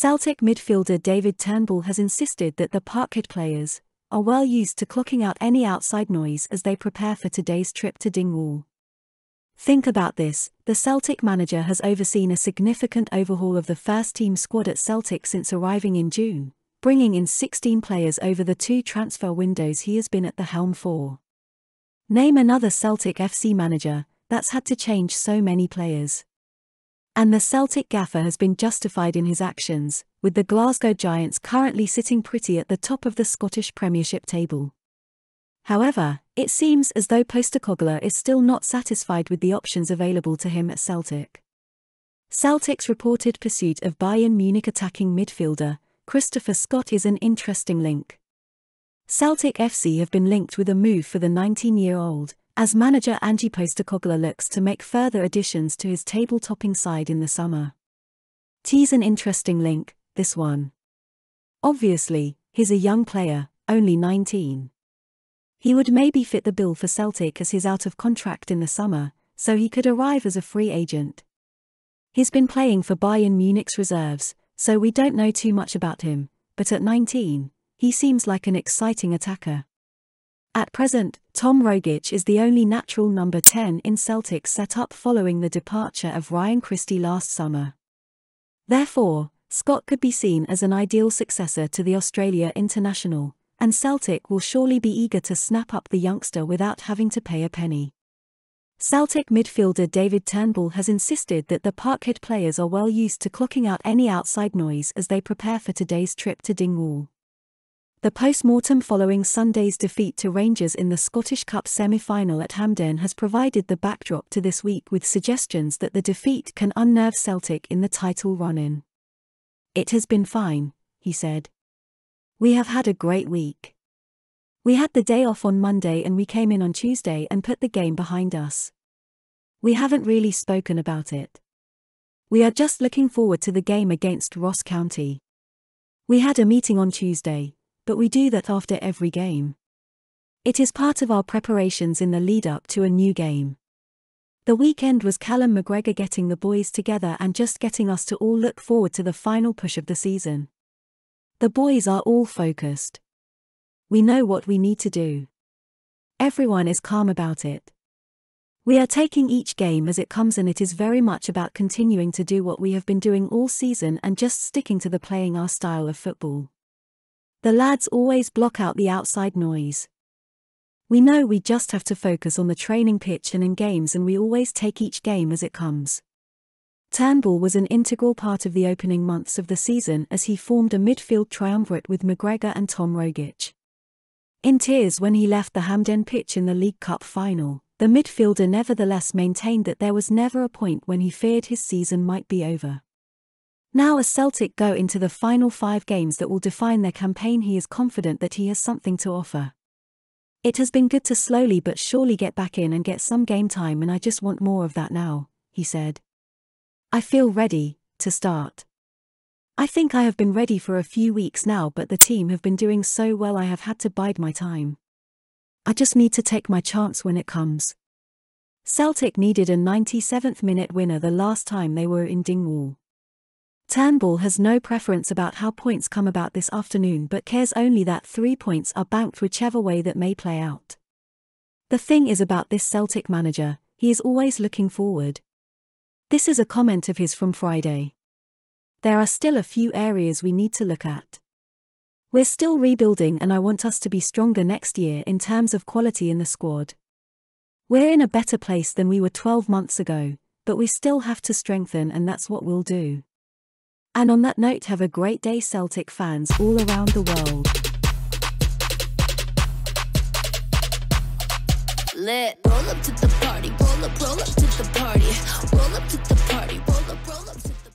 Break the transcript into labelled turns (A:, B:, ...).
A: Celtic midfielder David Turnbull has insisted that the Parkhead players are well used to clocking out any outside noise as they prepare for today's trip to Dingwall. Think about this the Celtic manager has overseen a significant overhaul of the first team squad at Celtic since arriving in June, bringing in 16 players over the two transfer windows he has been at the helm for. Name another Celtic FC manager that's had to change so many players. And the Celtic gaffer has been justified in his actions, with the Glasgow Giants currently sitting pretty at the top of the Scottish Premiership table. However, it seems as though Postecoglou is still not satisfied with the options available to him at Celtic. Celtic's reported pursuit of Bayern Munich attacking midfielder, Christopher Scott is an interesting link. Celtic FC have been linked with a move for the 19-year-old, as manager Ange Postecoglou looks to make further additions to his table-topping side in the summer. Tease an interesting link, this one. Obviously, he's a young player, only 19. He would maybe fit the bill for Celtic as he's out of contract in the summer, so he could arrive as a free agent. He's been playing for Bayern Munich's reserves, so we don't know too much about him, but at 19, he seems like an exciting attacker. At present, Tom Rogic is the only natural number 10 in Celtic's setup following the departure of Ryan Christie last summer. Therefore, Scott could be seen as an ideal successor to the Australia international, and Celtic will surely be eager to snap up the youngster without having to pay a penny. Celtic midfielder David Turnbull has insisted that the Parkhead players are well used to clocking out any outside noise as they prepare for today's trip to Dingwall. The post-mortem following Sunday's defeat to Rangers in the Scottish Cup semi-final at Hampden has provided the backdrop to this week with suggestions that the defeat can unnerve Celtic in the title run-in. It has been fine, he said. We have had a great week. We had the day off on Monday and we came in on Tuesday and put the game behind us. We haven't really spoken about it. We are just looking forward to the game against Ross County. We had a meeting on Tuesday, but we do that after every game. It is part of our preparations in the lead up to a new game. The weekend was Callum McGregor getting the boys together and just getting us to all look forward to the final push of the season. The boys are all focused. We know what we need to do. Everyone is calm about it. We are taking each game as it comes and it is very much about continuing to do what we have been doing all season and just sticking to the playing our style of football. The lads always block out the outside noise. We know we just have to focus on the training pitch and in games and we always take each game as it comes. Turnbull was an integral part of the opening months of the season as he formed a midfield triumvirate with McGregor and Tom Rogic. In tears when he left the Hampden pitch in the League Cup final, the midfielder nevertheless maintained that there was never a point when he feared his season might be over. Now as Celtic go into the final five games that will define their campaign he is confident that he has something to offer. It has been good to slowly but surely get back in and get some game time and I just want more of that now, he said. I feel ready to start. I think I have been ready for a few weeks now, but the team have been doing so well I have had to bide my time. I just need to take my chance when it comes. Celtic needed a 97th minute winner the last time they were in Dingwall. Turnbull has no preference about how points come about this afternoon but cares only that three points are banked whichever way that may play out. The thing is about this Celtic manager, he is always looking forward. This is a comment of his from Friday. There are still a few areas we need to look at. We're still rebuilding and I want us to be stronger next year in terms of quality in the squad. We're in a better place than we were 12 months ago, but we still have to strengthen and that's what we'll do. And on that note, have a great day, Celtic fans all around the world. Lit. Roll up to the party, roll up, roll up to the party, roll up to the party, roll up, roll up